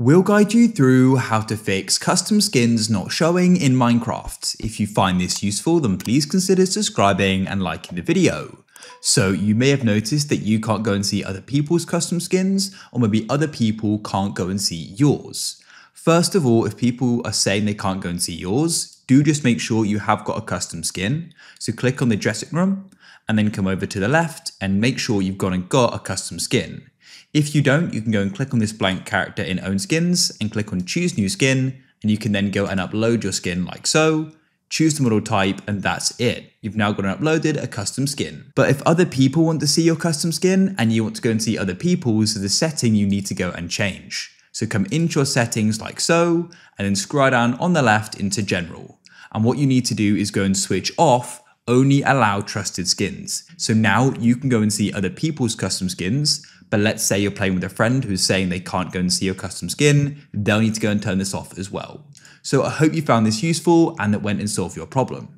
We'll guide you through how to fix custom skins not showing in Minecraft. If you find this useful, then please consider subscribing and liking the video. So you may have noticed that you can't go and see other people's custom skins, or maybe other people can't go and see yours. First of all, if people are saying they can't go and see yours, do just make sure you have got a custom skin. So click on the dressing room and then come over to the left and make sure you've gone and got a custom skin. If you don't, you can go and click on this blank character in own skins and click on choose new skin and you can then go and upload your skin like so, choose the model type and that's it. You've now got and uploaded a custom skin. But if other people want to see your custom skin and you want to go and see other people's, the setting you need to go and change. So come into your settings like so, and then scroll down on the left into general. And what you need to do is go and switch off only allow trusted skins. So now you can go and see other people's custom skins, but let's say you're playing with a friend who's saying they can't go and see your custom skin, they'll need to go and turn this off as well. So I hope you found this useful and that went and solved your problem.